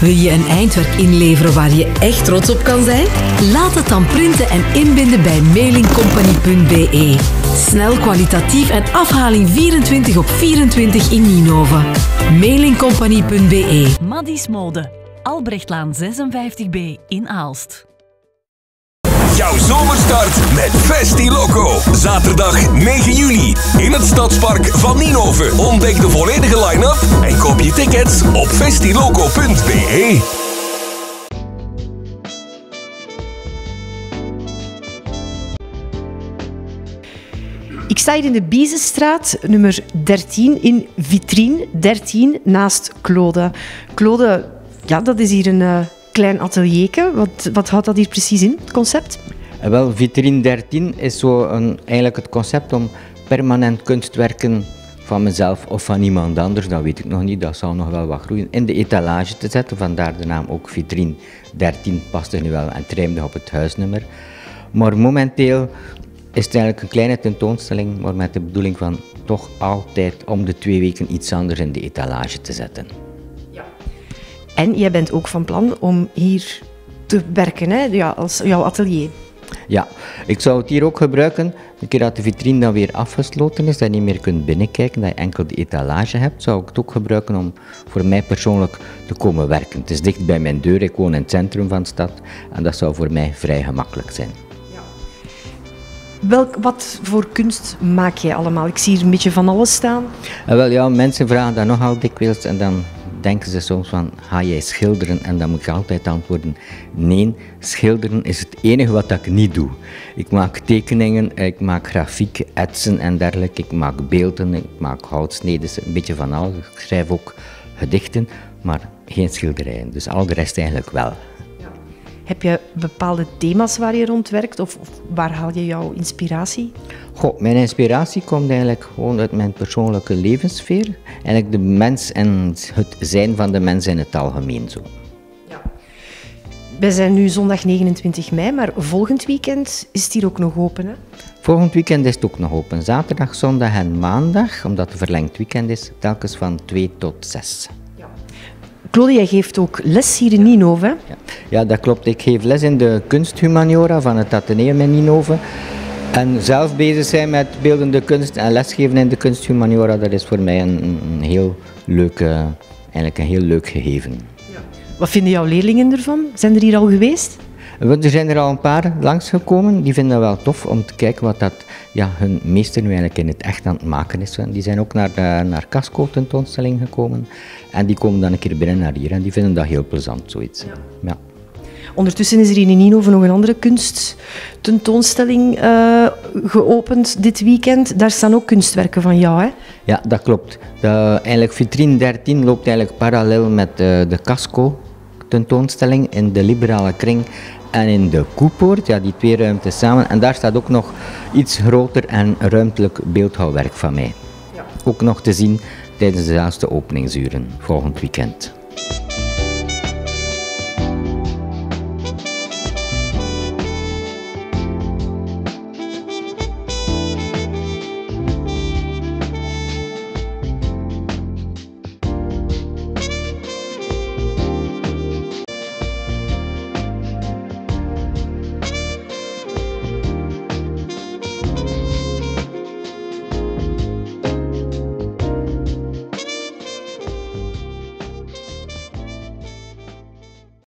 Wil je een eindwerk inleveren waar je echt trots op kan zijn? Laat het dan printen en inbinden bij mailingcompany.be. Snel, kwalitatief en afhaling 24 op 24 in Ninove. mailingcompany.be Maddies Mode, Albrechtlaan 56b in Aalst. Jouw zomerstart met Festi Loco. Zaterdag 9 juli in het Stadspark van Ninove. Ontdek de volledige line-up en koop je tickets op festiloco.be. Ik sta hier in de Biezenstraat, nummer 13, in vitrine 13, naast Claude. Claude, ja, dat is hier een uh, klein atelierke. Wat, wat houdt dat hier precies in, het concept? Eh, wel, vitrine 13 is zo een, eigenlijk het concept om permanent kunstwerken van mezelf of van iemand anders, dat weet ik nog niet, dat zal nog wel wat groeien, in de etalage te zetten. Vandaar de naam ook vitrine 13, past er nu wel en trijmde op het huisnummer. Maar momenteel is het eigenlijk een kleine tentoonstelling, maar met de bedoeling van toch altijd om de twee weken iets anders in de etalage te zetten. En jij bent ook van plan om hier te werken, hè? Ja, als jouw atelier. Ja, ik zou het hier ook gebruiken. Een keer dat de vitrine dan weer afgesloten is, dat je niet meer kunt binnenkijken, dat je enkel de etalage hebt, zou ik het ook gebruiken om voor mij persoonlijk te komen werken. Het is dicht bij mijn deur, ik woon in het centrum van de stad en dat zou voor mij vrij gemakkelijk zijn. Welk, wat voor kunst maak jij allemaal? Ik zie hier een beetje van alles staan. En wel ja, mensen vragen dat nogal dikwijls en dan denken ze soms van, ga jij schilderen? En dan moet ik altijd antwoorden, nee, schilderen is het enige wat ik niet doe. Ik maak tekeningen, ik maak grafiek, etsen en dergelijke. Ik maak beelden, ik maak houtsneden, een beetje van alles. Ik schrijf ook gedichten, maar geen schilderijen. Dus al de rest eigenlijk wel. Heb je bepaalde thema's waar je rond werkt of, of, waar haal je jouw inspiratie? Goh, mijn inspiratie komt eigenlijk gewoon uit mijn persoonlijke levenssfeer. Eigenlijk de mens en het zijn van de mens in het algemeen zo. Ja. Wij zijn nu zondag 29 mei, maar volgend weekend is het hier ook nog open, hè? Volgend weekend is het ook nog open. Zaterdag, zondag en maandag, omdat het verlengd weekend is, telkens van 2 tot 6. Claude, jij geeft ook les hier in Ninove. Ja. ja, dat klopt. Ik geef les in de kunsthumaniora van het Atheneum in Ninove. En zelf bezig zijn met beeldende kunst en lesgeven in de kunsthumaniora, dat is voor mij een, een heel leuk, eigenlijk een heel leuk gegeven. Ja. Wat vinden jouw leerlingen ervan? Zijn er hier al geweest? Er zijn er al een paar langsgekomen. Die vinden dat wel tof om te kijken wat dat, ja, hun meester nu eigenlijk in het echt aan het maken is. Die zijn ook naar de naar Casco tentoonstelling gekomen. En die komen dan een keer binnen naar hier en die vinden dat heel plezant, zoiets. Ja. ja. Ondertussen is er in Ninove nog een andere kunsttentoonstelling uh, geopend dit weekend. Daar staan ook kunstwerken van jou, hè? Ja, dat klopt. De, eigenlijk vitrine 13 loopt eigenlijk parallel met uh, de Casco tentoonstelling in de liberale kring en in de Koepoort, ja, die twee ruimtes samen. En daar staat ook nog iets groter en ruimtelijk beeldhouwwerk van mij. Ja. Ook nog te zien tijdens de laatste openingsuren volgend weekend.